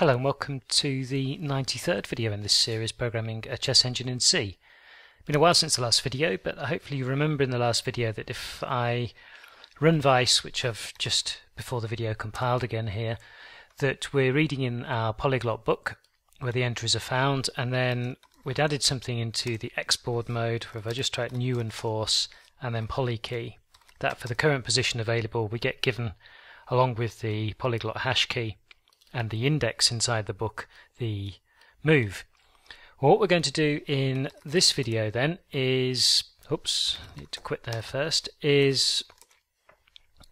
Hello and welcome to the 93rd video in this series programming a chess engine in C. It's Been a while since the last video but hopefully you remember in the last video that if I run Vice which I've just before the video compiled again here that we're reading in our polyglot book where the entries are found and then we'd added something into the export mode where if I just type new and force and then polykey that for the current position available we get given along with the polyglot hash key and the index inside the book the move. What we're going to do in this video then is, oops, need to quit there first, is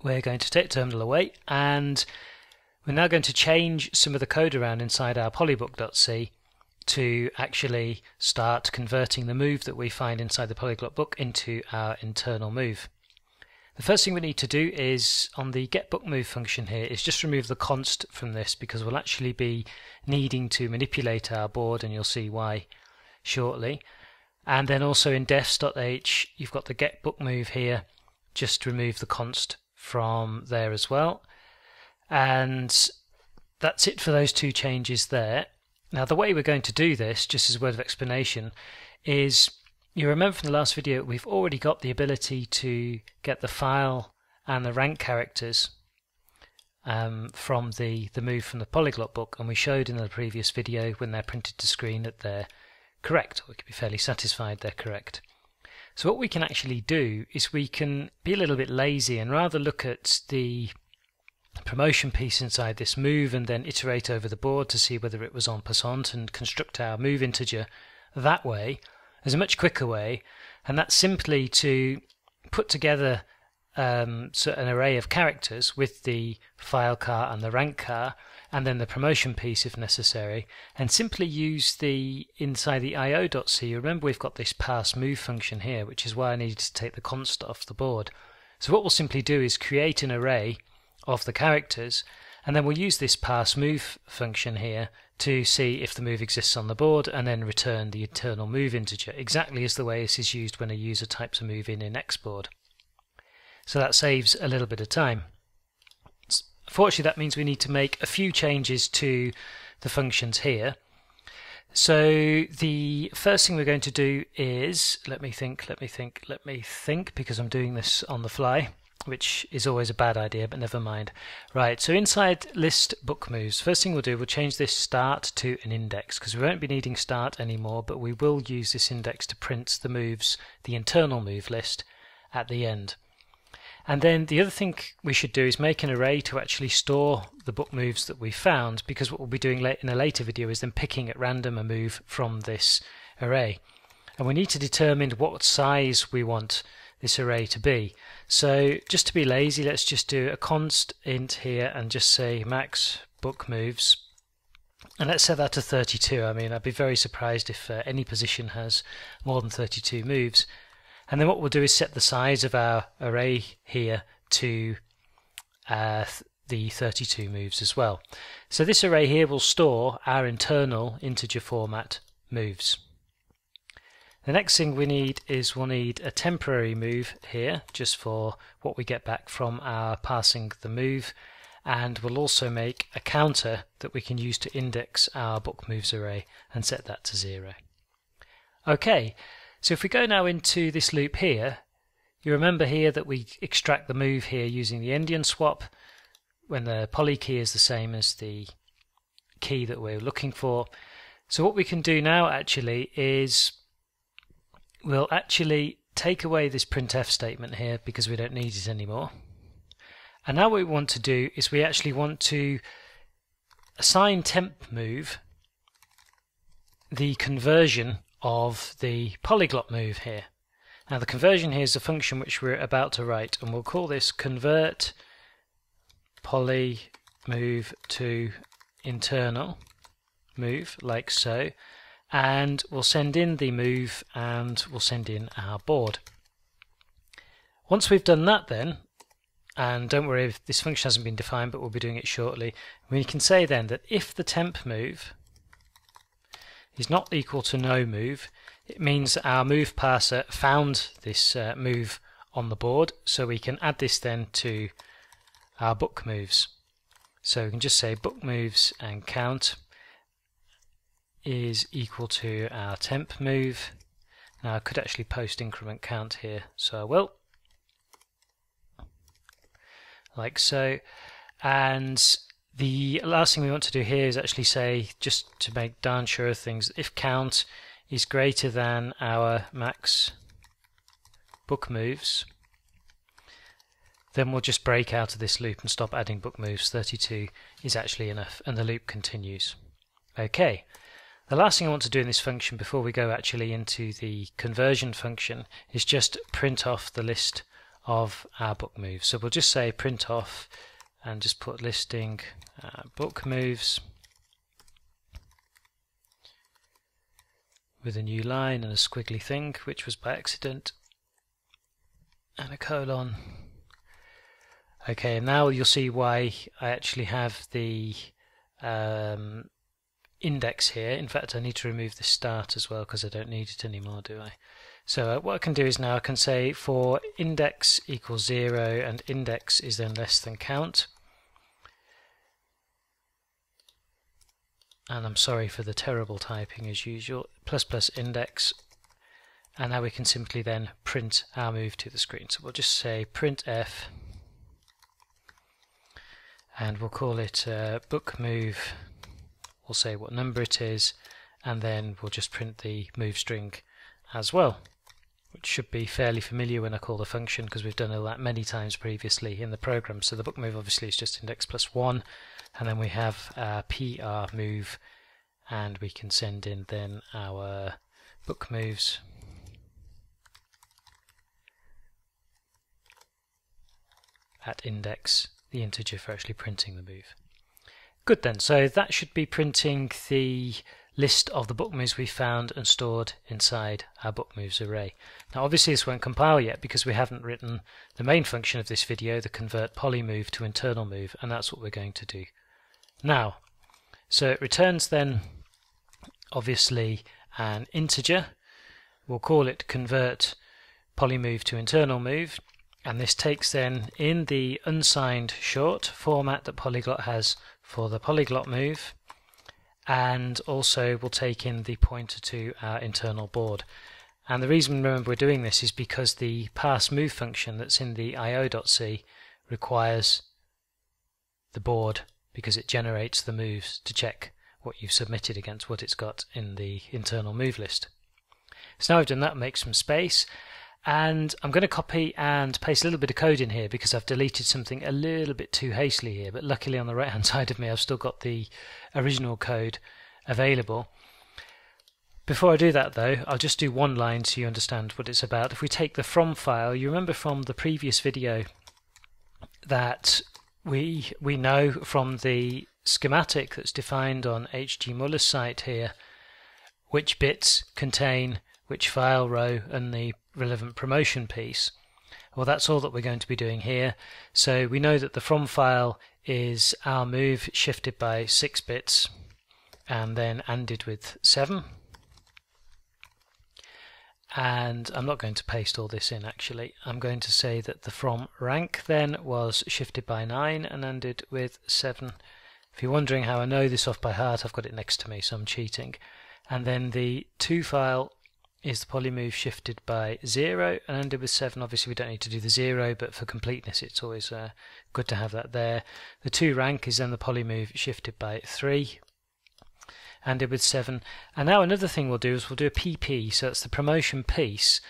we're going to take terminal away and we're now going to change some of the code around inside our polybook.c to actually start converting the move that we find inside the polyglot book into our internal move. The first thing we need to do is on the get book move function here is just remove the const from this because we'll actually be needing to manipulate our board and you'll see why shortly. And then also in defs.h you've got the get book move here. Just remove the const from there as well. And that's it for those two changes there. Now the way we're going to do this, just as a word of explanation, is you remember from the last video, we've already got the ability to get the file and the rank characters um, from the, the move from the polyglot book, and we showed in the previous video when they're printed to screen that they're correct. We can be fairly satisfied they're correct. So what we can actually do is we can be a little bit lazy and rather look at the promotion piece inside this move and then iterate over the board to see whether it was en passant and construct our move integer that way there's a much quicker way, and that's simply to put together um, so an array of characters with the file car and the rank car, and then the promotion piece if necessary, and simply use the inside the io.c. Remember, we've got this parse move function here, which is why I needed to take the const off the board. So what we'll simply do is create an array of the characters, and then we'll use this parse move function here to see if the move exists on the board and then return the internal move integer, exactly as the way this is used when a user types a move in in Xboard. So that saves a little bit of time. Fortunately, that means we need to make a few changes to the functions here. So the first thing we're going to do is, let me think, let me think, let me think, because I'm doing this on the fly which is always a bad idea, but never mind. Right, so inside list book moves, first thing we'll do, we'll change this start to an index, because we won't be needing start anymore, but we will use this index to print the moves, the internal move list, at the end. And then the other thing we should do is make an array to actually store the book moves that we found, because what we'll be doing in a later video is then picking at random a move from this array. And we need to determine what size we want this array to be. So just to be lazy, let's just do a const int here and just say max book moves. And let's set that to 32. I mean, I'd be very surprised if uh, any position has more than 32 moves. And then what we'll do is set the size of our array here to uh, the 32 moves as well. So this array here will store our internal integer format moves. The next thing we need is we'll need a temporary move here just for what we get back from our passing the move and we'll also make a counter that we can use to index our book moves array and set that to zero. Okay, so if we go now into this loop here, you remember here that we extract the move here using the endian swap when the poly key is the same as the key that we're looking for. So what we can do now actually is we'll actually take away this printf statement here because we don't need it anymore. And now what we want to do is we actually want to assign temp move the conversion of the polyglot move here. Now the conversion here is a function which we're about to write and we'll call this convert poly move to internal move like so and we'll send in the move and we'll send in our board. Once we've done that then, and don't worry if this function hasn't been defined but we'll be doing it shortly, we can say then that if the temp move is not equal to no move, it means our move parser found this uh, move on the board so we can add this then to our book moves. So we can just say book moves and count is equal to our temp move. Now I could actually post increment count here, so I will. Like so. And the last thing we want to do here is actually say, just to make darn sure of things, if count is greater than our max book moves, then we'll just break out of this loop and stop adding book moves. 32 is actually enough, and the loop continues. Okay, the last thing I want to do in this function before we go actually into the conversion function is just print off the list of our book moves. So we'll just say print off and just put listing uh, book moves with a new line and a squiggly thing which was by accident and a colon okay and now you'll see why I actually have the um, index here. In fact, I need to remove the start as well because I don't need it anymore, do I? So uh, what I can do is now I can say for index equals 0 and index is then less than count. And I'm sorry for the terrible typing as usual. Plus plus index. And now we can simply then print our move to the screen. So we'll just say printf and we'll call it uh, book move we'll say what number it is and then we'll just print the move string as well which should be fairly familiar when I call the function because we've done all that many times previously in the program. So the book move obviously is just index plus one and then we have our PR move and we can send in then our book moves at index the integer for actually printing the move. Good then, so that should be printing the list of the book moves we found and stored inside our book moves array. Now obviously this won't compile yet because we haven't written the main function of this video, the convert polymove to internal move, and that's what we're going to do. Now, so it returns then obviously an integer. We'll call it convert polymove to internal move, and this takes then in the unsigned short format that Polyglot has for the polyglot move and also we'll take in the pointer to our internal board. And the reason remember we're doing this is because the parse move function that's in the io.c requires the board because it generates the moves to check what you've submitted against what it's got in the internal move list. So now I've done that, make some space and I'm going to copy and paste a little bit of code in here because I've deleted something a little bit too hastily here but luckily on the right hand side of me I've still got the original code available. Before I do that though I'll just do one line so you understand what it's about. If we take the from file you remember from the previous video that we we know from the schematic that's defined on HG Müller's site here which bits contain which file row and the relevant promotion piece. Well, that's all that we're going to be doing here. So we know that the from file is our move shifted by 6 bits and then ANDed with 7. And I'm not going to paste all this in actually. I'm going to say that the from rank then was shifted by 9 and ANDed with 7. If you're wondering how I know this off by heart, I've got it next to me, so I'm cheating. And then the to file is the polymove shifted by 0 and ANDed with 7 obviously we don't need to do the 0 but for completeness it's always uh, good to have that there. The 2 rank is then the polymove shifted by 3 ANDed with 7 and now another thing we'll do is we'll do a PP so it's the promotion piece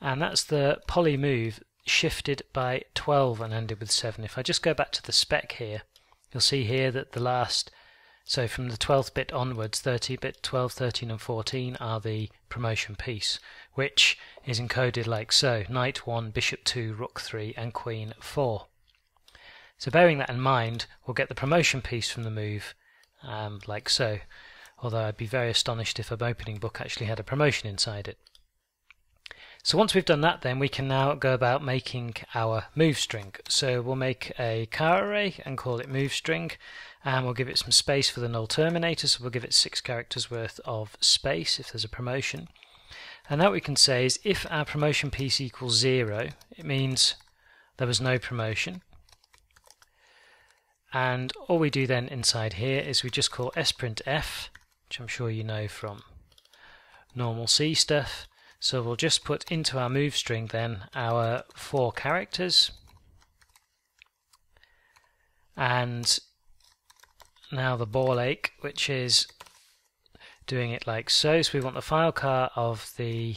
and that's the polymove shifted by 12 and ANDed with 7. If I just go back to the spec here you'll see here that the last so from the 12th bit onwards, 30 bit, 12, 13 and 14 are the promotion piece, which is encoded like so, knight 1, bishop 2, rook 3 and queen 4. So bearing that in mind, we'll get the promotion piece from the move um, like so, although I'd be very astonished if a opening book actually had a promotion inside it. So once we've done that then we can now go about making our move string. So we'll make a char array and call it move string and we'll give it some space for the null terminator so we'll give it six characters worth of space if there's a promotion and that we can say is if our promotion piece equals zero it means there was no promotion and all we do then inside here is we just call sprintf, which I'm sure you know from normal C stuff. So we'll just put into our move string then our four characters. And now the ball ache, which is doing it like so. So we want the file car of the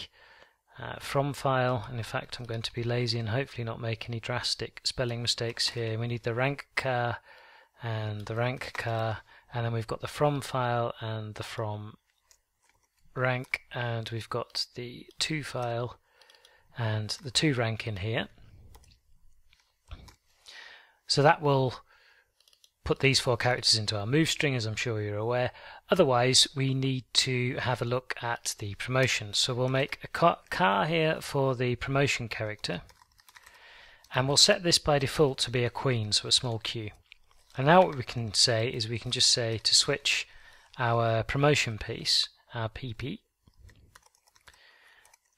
uh, from file, and in fact I'm going to be lazy and hopefully not make any drastic spelling mistakes here. We need the rank car and the rank car, and then we've got the from file and the from rank, and we've got the to file and the to rank in here. So that will put these four characters into our move string, as I'm sure you're aware. Otherwise, we need to have a look at the promotion. So we'll make a car here for the promotion character, and we'll set this by default to be a queen, so a small q. And now what we can say is we can just say to switch our promotion piece, our PP,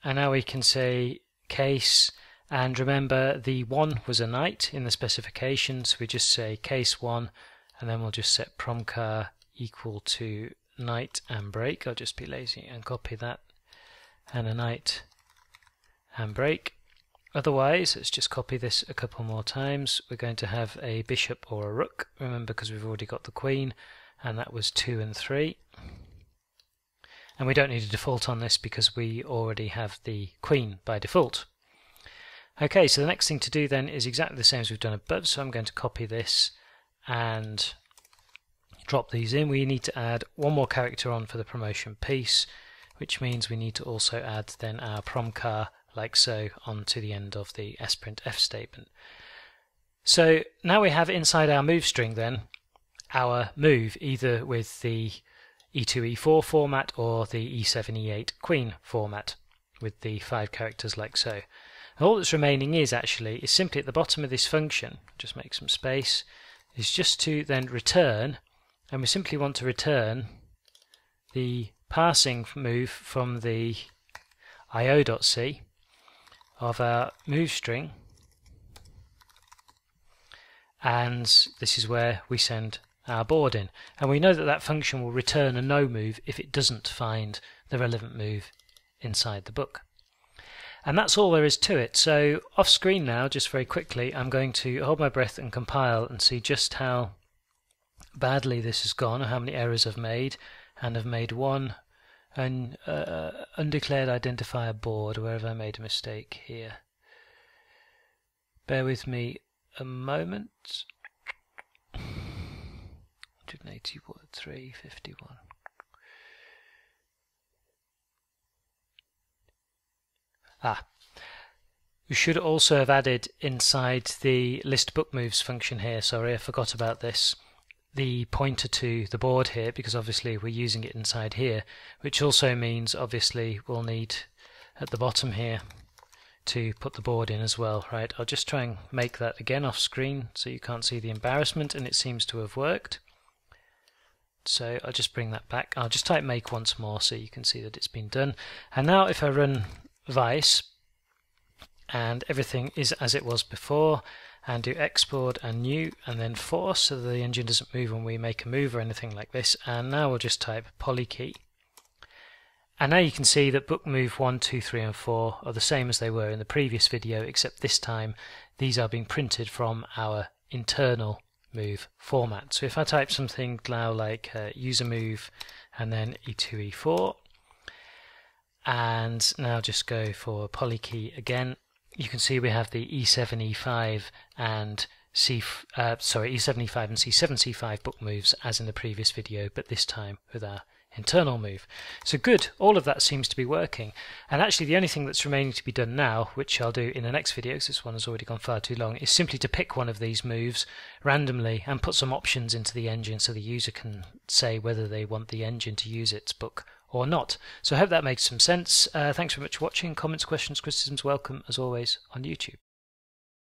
and now we can say case and remember the 1 was a knight in the specification so we just say case 1 and then we'll just set promcar equal to knight and break. I'll just be lazy and copy that. And a knight and break. Otherwise let's just copy this a couple more times. We're going to have a bishop or a rook remember because we've already got the queen and that was 2 and 3 and we don't need a default on this because we already have the queen by default Okay, so the next thing to do then is exactly the same as we've done above. So I'm going to copy this and drop these in. We need to add one more character on for the promotion piece, which means we need to also add then our prom car like so onto the end of the sprintf statement. So now we have inside our move string then our move either with the E2 E4 format or the E7 E8 Queen format with the five characters like so all that's remaining is actually is simply at the bottom of this function, just make some space, is just to then return, and we simply want to return the passing move from the io.c of our move string and this is where we send our board in and we know that that function will return a no move if it doesn't find the relevant move inside the book. And that's all there is to it. So off screen now, just very quickly, I'm going to hold my breath and compile and see just how badly this has gone, or how many errors I've made, and I've made one an uh, undeclared identifier board where have I made a mistake here. Bear with me a moment. 181, 351. Ah, we should also have added inside the list book moves function here, sorry I forgot about this, the pointer to the board here because obviously we're using it inside here, which also means obviously we'll need at the bottom here to put the board in as well, right? I'll just try and make that again off screen so you can't see the embarrassment and it seems to have worked. So I'll just bring that back. I'll just type make once more so you can see that it's been done. And now if I run vice and everything is as it was before and do export and new and then force so the engine doesn't move when we make a move or anything like this and now we'll just type polykey and now you can see that book move 1, 2, 3 and 4 are the same as they were in the previous video except this time these are being printed from our internal move format. So if I type something now like uh, user move and then E2, E4 and now just go for polykey again you can see we have the E7 E5 and C uh, sorry E7 E5 and C7 C5 book moves as in the previous video but this time with our internal move. So good, all of that seems to be working. And actually the only thing that's remaining to be done now, which I'll do in the next video because this one has already gone far too long, is simply to pick one of these moves randomly and put some options into the engine so the user can say whether they want the engine to use its book or not. So I hope that makes some sense. Uh, thanks very much for watching. Comments, questions, criticisms welcome as always on YouTube.